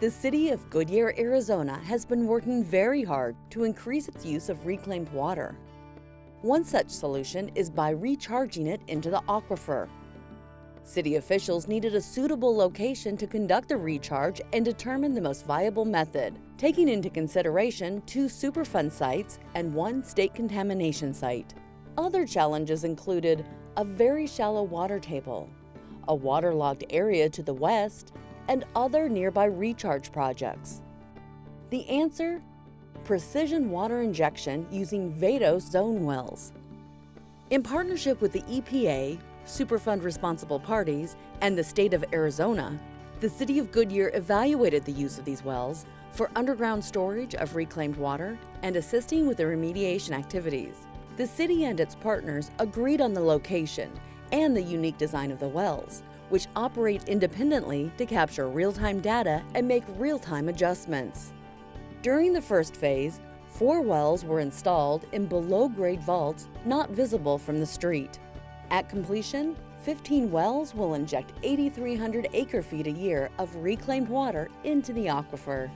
The city of Goodyear, Arizona has been working very hard to increase its use of reclaimed water. One such solution is by recharging it into the aquifer. City officials needed a suitable location to conduct the recharge and determine the most viable method, taking into consideration two Superfund sites and one state contamination site. Other challenges included a very shallow water table, a waterlogged area to the west, and other nearby recharge projects. The answer? Precision water injection using Vadose zone wells. In partnership with the EPA, Superfund responsible parties, and the state of Arizona, the city of Goodyear evaluated the use of these wells for underground storage of reclaimed water and assisting with the remediation activities. The city and its partners agreed on the location and the unique design of the wells, which operate independently to capture real-time data and make real-time adjustments. During the first phase, four wells were installed in below-grade vaults not visible from the street. At completion, 15 wells will inject 8,300 acre-feet a year of reclaimed water into the aquifer.